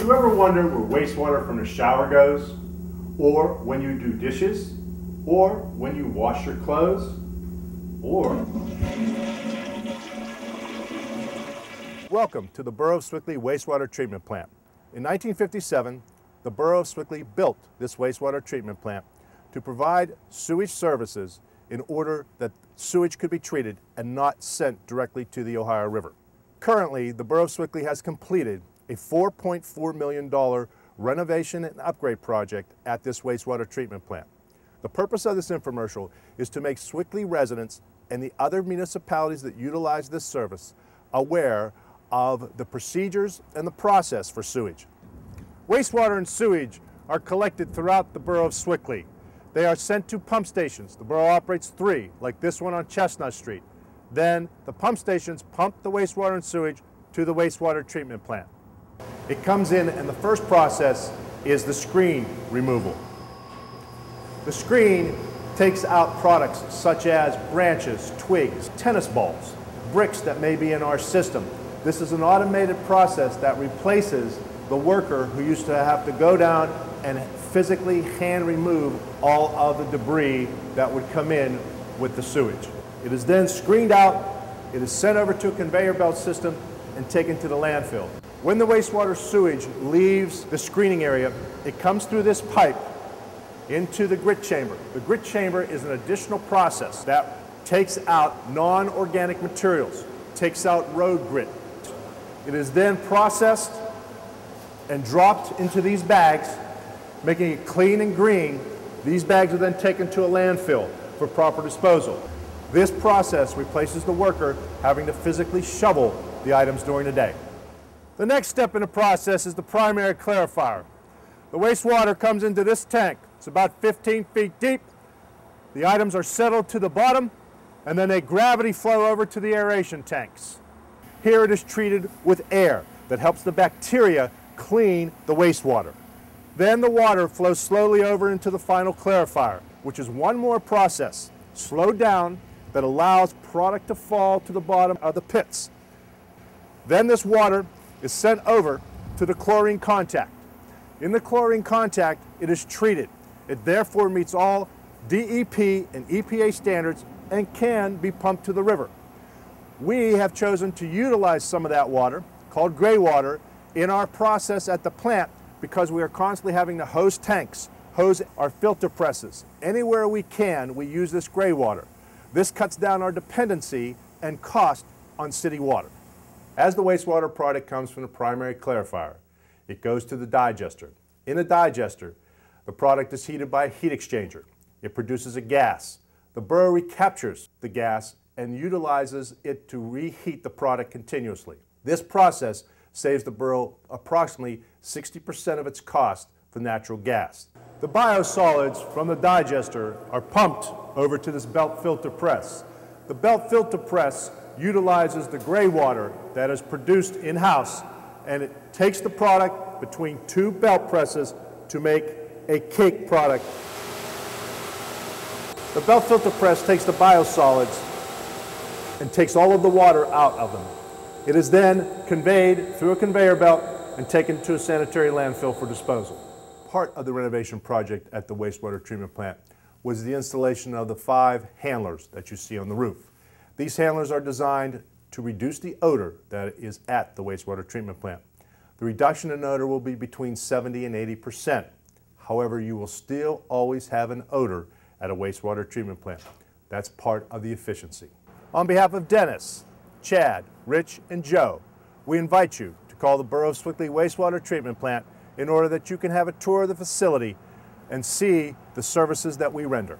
You ever wonder where wastewater from the shower goes? Or when you do dishes? Or when you wash your clothes? Or... Welcome to the Borough of Sewickley Wastewater Treatment Plant. In 1957, the Borough of Sewickley built this wastewater treatment plant to provide sewage services in order that sewage could be treated and not sent directly to the Ohio River. Currently, the Borough of Sewickley has completed a $4.4 million renovation and upgrade project at this wastewater treatment plant. The purpose of this infomercial is to make Sewickley residents and the other municipalities that utilize this service aware of the procedures and the process for sewage. Wastewater and sewage are collected throughout the borough of Sewickley. They are sent to pump stations. The borough operates three, like this one on Chestnut Street. Then the pump stations pump the wastewater and sewage to the wastewater treatment plant. It comes in and the first process is the screen removal. The screen takes out products such as branches, twigs, tennis balls, bricks that may be in our system. This is an automated process that replaces the worker who used to have to go down and physically hand remove all of the debris that would come in with the sewage. It is then screened out, it is sent over to a conveyor belt system and taken to the landfill. When the wastewater sewage leaves the screening area, it comes through this pipe into the grit chamber. The grit chamber is an additional process that takes out non-organic materials, takes out road grit. It is then processed and dropped into these bags, making it clean and green. These bags are then taken to a landfill for proper disposal. This process replaces the worker having to physically shovel the items during the day. The next step in the process is the primary clarifier. The wastewater comes into this tank. It's about 15 feet deep. The items are settled to the bottom and then they gravity flow over to the aeration tanks. Here it is treated with air that helps the bacteria clean the wastewater. Then the water flows slowly over into the final clarifier, which is one more process, slowed down, that allows product to fall to the bottom of the pits. Then this water is sent over to the chlorine contact. In the chlorine contact, it is treated. It therefore meets all DEP and EPA standards and can be pumped to the river. We have chosen to utilize some of that water, called gray water, in our process at the plant because we are constantly having to hose tanks, hose our filter presses. Anywhere we can, we use this gray water. This cuts down our dependency and cost on city water. As the wastewater product comes from the primary clarifier, it goes to the digester. In a digester, the product is heated by a heat exchanger. It produces a gas. The borough recaptures the gas and utilizes it to reheat the product continuously. This process saves the borough approximately 60% of its cost for natural gas. The biosolids from the digester are pumped over to this belt filter press. The belt filter press utilizes the gray water that is produced in-house and it takes the product between two belt presses to make a cake product. The belt filter press takes the biosolids and takes all of the water out of them. It is then conveyed through a conveyor belt and taken to a sanitary landfill for disposal. Part of the renovation project at the wastewater treatment plant was the installation of the five handlers that you see on the roof. These handlers are designed to reduce the odor that is at the wastewater treatment plant. The reduction in odor will be between 70 and 80 percent. However, you will still always have an odor at a wastewater treatment plant. That's part of the efficiency. On behalf of Dennis, Chad, Rich, and Joe, we invite you to call the Borough of Sewickley Wastewater Treatment Plant in order that you can have a tour of the facility and see the services that we render.